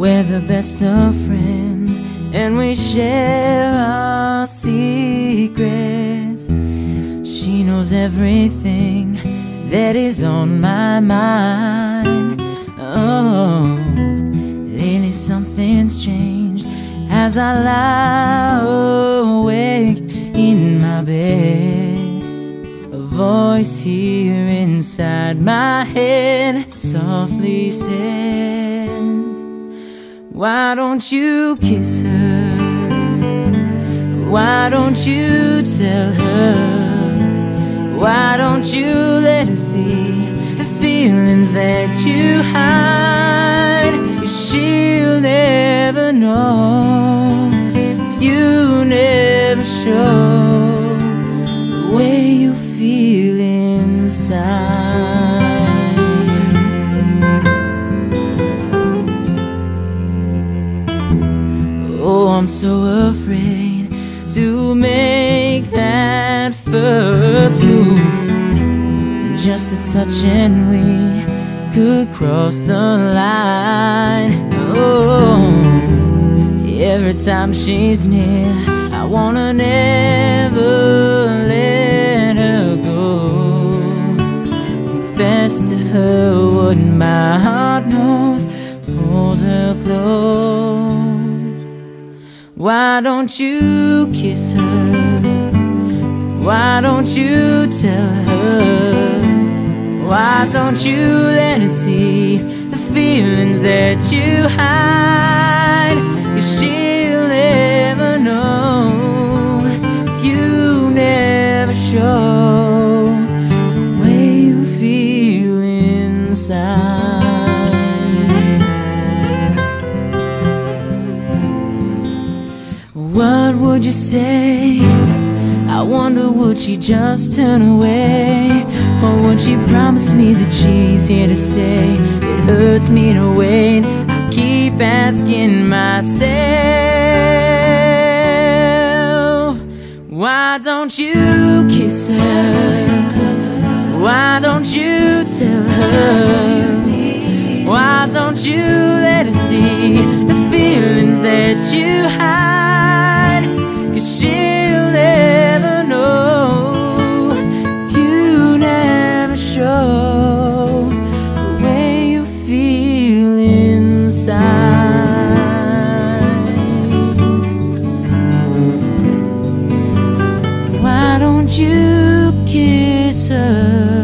We're the best of friends, and we share our secrets. She knows everything that is on my mind. Oh, lately something's changed as I lie awake in my bed. A voice here inside my head softly says, Why don't you kiss her? Why don't you tell her? Why don't you let her see the feelings that you hide? she'll never know if you never show the way you feel inside. I'm so afraid to make that first move. Just a touch and we could cross the line. Oh, every time she's near, I wanna never let her go. Confess to her what my heart knows. Hold her close. Why don't you kiss her? Why don't you tell her? Why don't you let her see the feelings that you hide? Cause she'll never know if you never show the way you feel inside. What would you say? I wonder would she just turn away? Or would she promise me that she's here to stay? It hurts me to wait, I keep asking myself Why don't you kiss her? Why don't you tell her? Why don't you you kiss her?